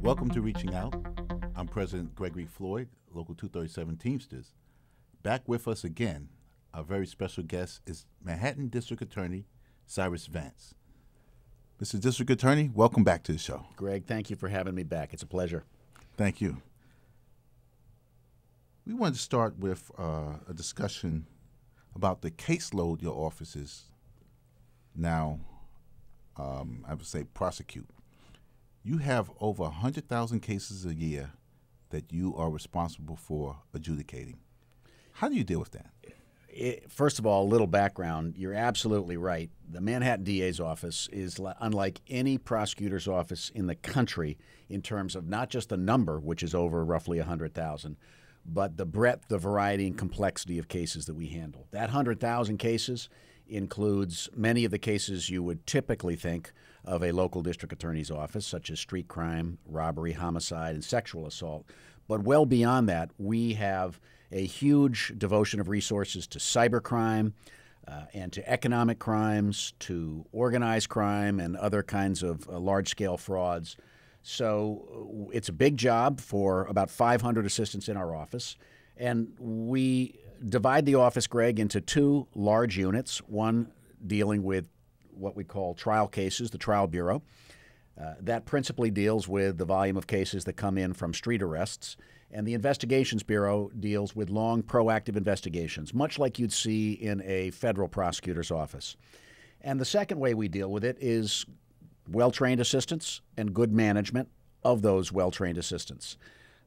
Welcome to Reaching Out. I'm President Gregory Floyd, Local 237 Teamsters. Back with us again, our very special guest is Manhattan District Attorney Cyrus Vance. Mr. District Attorney, welcome back to the show. Greg, thank you for having me back. It's a pleasure. Thank you. We wanted to start with uh, a discussion about the caseload your offices now, um, I would say, prosecute. You have over 100,000 cases a year that you are responsible for adjudicating. How do you deal with that? It, first of all, a little background. You're absolutely right. The Manhattan DA's office is li- unlike any prosecutor's office in the country in terms of not just the number, which is over roughly 100,000, but the breadth, the variety, and complexity of cases that we handle. That 100,000 cases includes many of the cases you would typically think of a local district attorney's office, such as street crime, robbery, homicide, and sexual assault. But well beyond that, we have a huge devotion of resources to cybercrime uh, and to economic crimes, to organized crime, and other kinds of uh, large scale frauds. So uh, it's a big job for about 500 assistants in our office. And we divide the office, Greg, into two large units one dealing with what we call trial cases, the Trial Bureau. Uh, that principally deals with the volume of cases that come in from street arrests. And the Investigations Bureau deals with long, proactive investigations, much like you'd see in a federal prosecutor's office. And the second way we deal with it is well trained assistants and good management of those well trained assistants.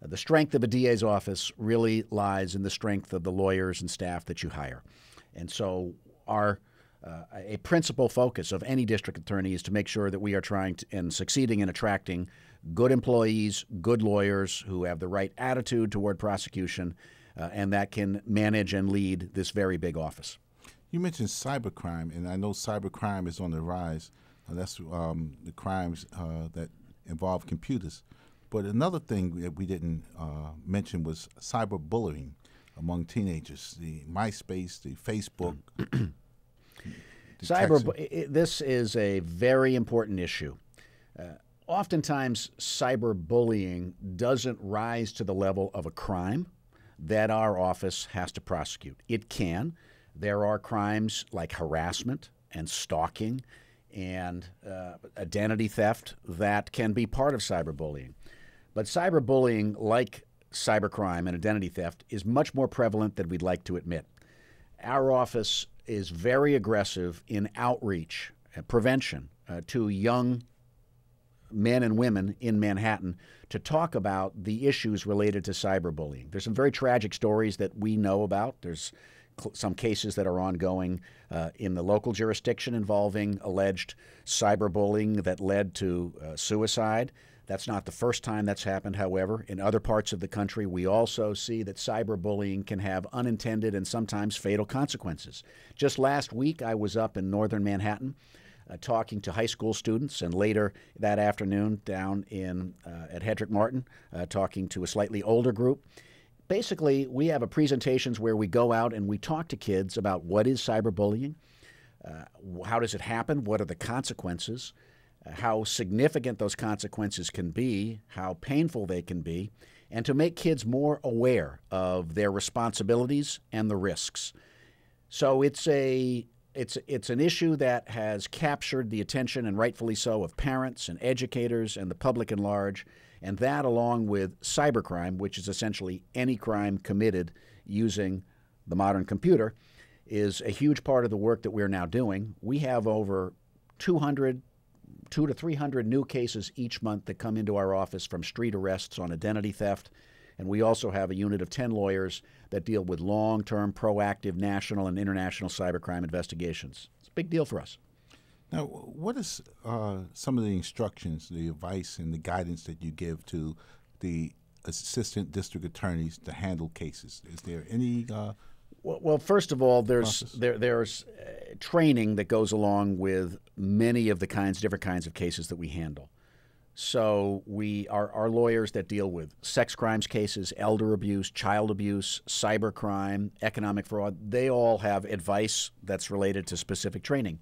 Uh, the strength of a DA's office really lies in the strength of the lawyers and staff that you hire. And so, our uh, a principal focus of any district attorney is to make sure that we are trying to, and succeeding in attracting good employees, good lawyers who have the right attitude toward prosecution, uh, and that can manage and lead this very big office. You mentioned cybercrime, and I know cybercrime is on the rise. That's um, the crimes uh, that involve computers. But another thing that we didn't uh, mention was cyberbullying among teenagers. The MySpace, the Facebook. Cyber. This is a very important issue. Uh, oftentimes, cyberbullying doesn't rise to the level of a crime that our office has to prosecute. It can. There are crimes like harassment and stalking and uh, identity theft that can be part of cyberbullying. But cyberbullying, like cybercrime and identity theft, is much more prevalent than we'd like to admit. Our office is very aggressive in outreach, uh, prevention uh, to young men and women in Manhattan to talk about the issues related to cyberbullying. There's some very tragic stories that we know about. There's some cases that are ongoing uh, in the local jurisdiction involving alleged cyberbullying that led to uh, suicide. That's not the first time that's happened, however. In other parts of the country, we also see that cyberbullying can have unintended and sometimes fatal consequences. Just last week, I was up in northern Manhattan. Uh, talking to high school students, and later that afternoon down in uh, at Hetrick-Martin, uh, talking to a slightly older group. Basically, we have a presentations where we go out and we talk to kids about what is cyberbullying, uh, how does it happen, what are the consequences, how significant those consequences can be, how painful they can be, and to make kids more aware of their responsibilities and the risks. So it's a it's it's an issue that has captured the attention and rightfully so of parents and educators and the public at large, and that along with cybercrime, which is essentially any crime committed using the modern computer, is a huge part of the work that we're now doing. We have over 200 two to 300 new cases each month that come into our office from street arrests on identity theft. And we also have a unit of 10 lawyers that deal with long term, proactive national and international cybercrime investigations. It's a big deal for us. Now, what is uh, some of the instructions, the advice, and the guidance that you give to the assistant district attorneys to handle cases? Is there any uh, well, well, first of all, there's there, there's uh, training that goes along with many of the kinds, different kinds of cases that we handle. So we our, our lawyers that deal with sex crimes cases, elder abuse, child abuse, cyber crime, economic fraud, they all have advice that's related to specific training.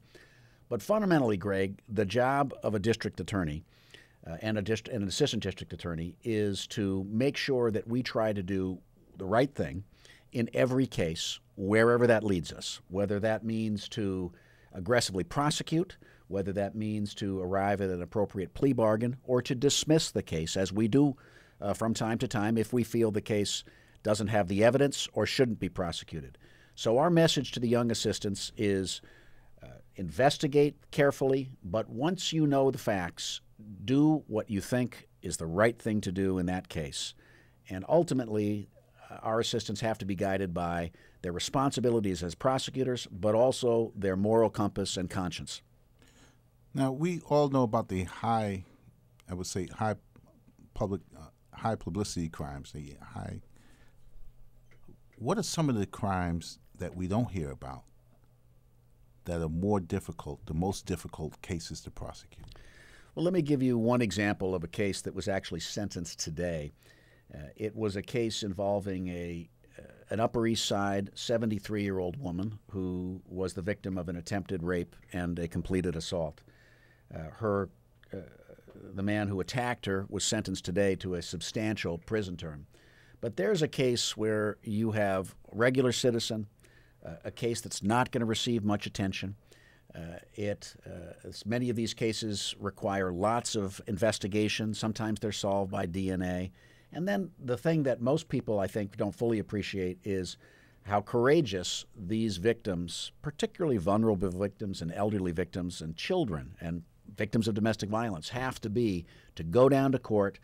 But fundamentally, Greg, the job of a district attorney uh, and, a dist- and an assistant district attorney is to make sure that we try to do the right thing in every case, wherever that leads us, whether that means to aggressively prosecute, whether that means to arrive at an appropriate plea bargain, or to dismiss the case, as we do uh, from time to time if we feel the case doesn't have the evidence or shouldn't be prosecuted. So, our message to the young assistants is uh, investigate carefully, but once you know the facts, do what you think is the right thing to do in that case. And ultimately, uh, our assistants have to be guided by their responsibilities as prosecutors, but also their moral compass and conscience. Now, we all know about the high, I would say, high public, uh, high publicity crimes. The high. What are some of the crimes that we don't hear about that are more difficult, the most difficult cases to prosecute? Well, let me give you one example of a case that was actually sentenced today. Uh, it was a case involving a uh, an Upper East Side 73 year old woman who was the victim of an attempted rape and a completed assault. Uh, her uh, the man who attacked her was sentenced today to a substantial prison term. But there's a case where you have regular citizen, uh, a case that's not going to receive much attention. Uh, it uh, many of these cases require lots of investigation. Sometimes they're solved by DNA. And then the thing that most people, I think, don't fully appreciate is how courageous these victims, particularly vulnerable victims and elderly victims and children and victims of domestic violence, have to be to go down to court,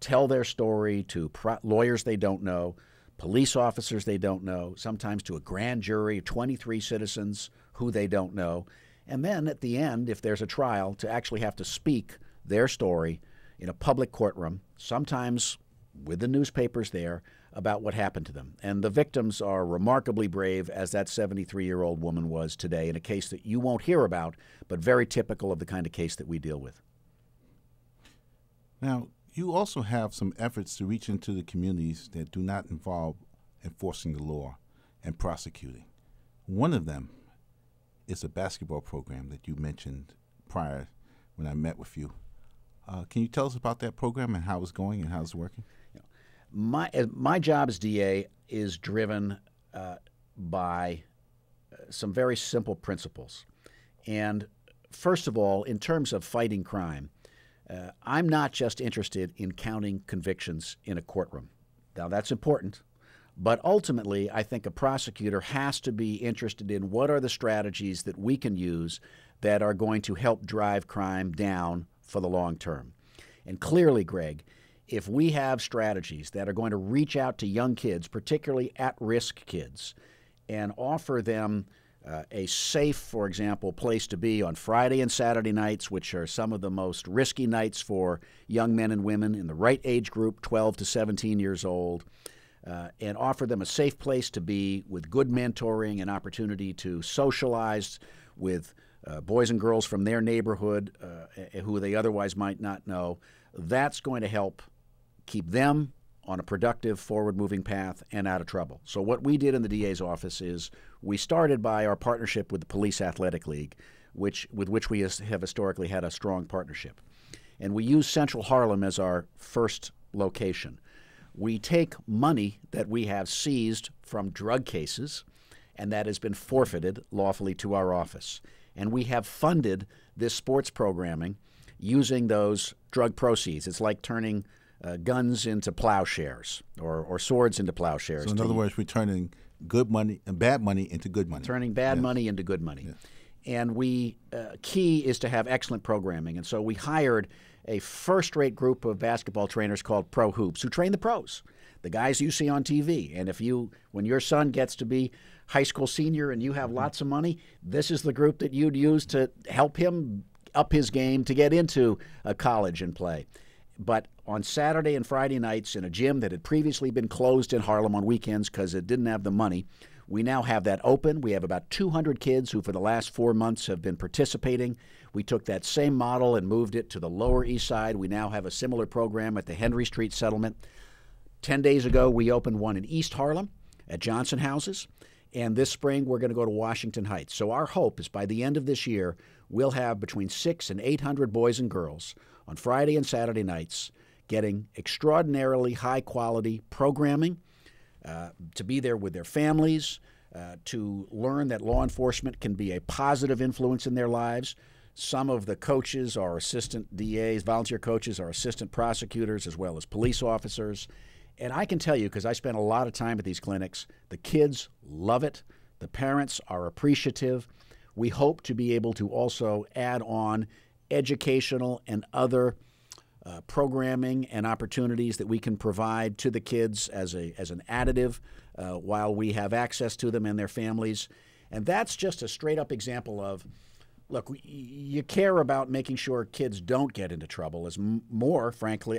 tell their story to lawyers they don't know, police officers they don't know, sometimes to a grand jury, 23 citizens who they don't know. And then at the end, if there's a trial, to actually have to speak their story in a public courtroom, sometimes with the newspapers there, about what happened to them. And the victims are remarkably brave, as that 73 year old woman was today, in a case that you won't hear about, but very typical of the kind of case that we deal with. Now, you also have some efforts to reach into the communities that do not involve enforcing the law and prosecuting. One of them is a basketball program that you mentioned prior when I met with you. Uh, can you tell us about that program and how it's going and how it's working? My uh, my job as DA is driven uh, by uh, some very simple principles, and first of all, in terms of fighting crime, uh, I'm not just interested in counting convictions in a courtroom. Now that's important. But ultimately, I think a prosecutor has to be interested in what are the strategies that we can use that are going to help drive crime down for the long term. And clearly, Greg, if we have strategies that are going to reach out to young kids, particularly at risk kids, and offer them uh, a safe, for example, place to be on Friday and Saturday nights, which are some of the most risky nights for young men and women in the right age group, 12 to 17 years old, uh, and offer them a safe place to be with good mentoring and opportunity to socialize with uh, boys and girls from their neighborhood uh, who they otherwise might not know. That's going to help keep them on a productive, forward moving path and out of trouble. So, what we did in the DA's office is we started by our partnership with the Police Athletic League, which, with which we have historically had a strong partnership. And we use Central Harlem as our first location we take money that we have seized from drug cases and that has been forfeited lawfully to our office. And we have funded this sports programming using those drug proceeds. It's like turning uh, guns into plowshares or, or swords into plowshares. So, in other words, we're turning good money and bad money into good money. Turning bad yes. money into good money. Yes. And we uh, key is to have excellent programming. And so we hired a first rate group of basketball trainers called Pro Hoops who train the pros, the guys you see on TV. And if you, when your son gets to be high school senior and you have mm-hmm. lots of money, this is the group that you'd use to help him up his game to get into a college and play. But on Saturday and Friday nights in a gym that had previously been closed in Harlem on weekends because it didn't have the money, We now have that open. We have about 200 kids who, for the last four months, have been participating. We took that same model and moved it to the Lower East Side. We now have a similar program at the Henry Street Settlement. Ten days ago, we opened one in East Harlem at Johnson Houses. And this spring, we're going to go to Washington Heights. So, our hope is by the end of this year, we'll have between six and 800 boys and girls on Friday and Saturday nights getting extraordinarily high quality programming uh, to be there with their families, uh, to learn that law enforcement can be a positive influence in their lives. Some of the coaches are assistant DAs, volunteer coaches are assistant prosecutors, as well as police officers. And I can tell you, because I spent a lot of time at these clinics, the kids love it. The parents are appreciative. We hope to be able to also add on educational and other uh, programming and opportunities that we can provide to the kids as, a, as an additive uh, while we have access to them and their families. And that's just a straight up example of look, you care about making sure kids don't get into trouble as more, frankly,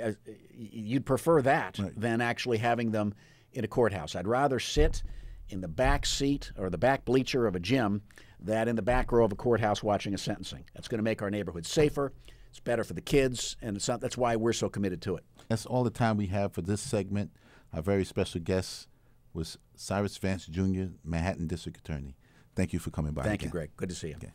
you'd prefer that right. than actually having them in a courthouse. I'd rather sit in the back seat or the back bleacher of a gym than in the back row of a courthouse watching a sentencing. That's going to make our neighborhood safer. It's better for the kids, and not, that's why we're so committed to it. That's all the time we have for this segment. Our very special guest was Cyrus Vance Jr., Manhattan District Attorney. Thank you for coming by. Thank again. you, Greg. Good to see you. Okay.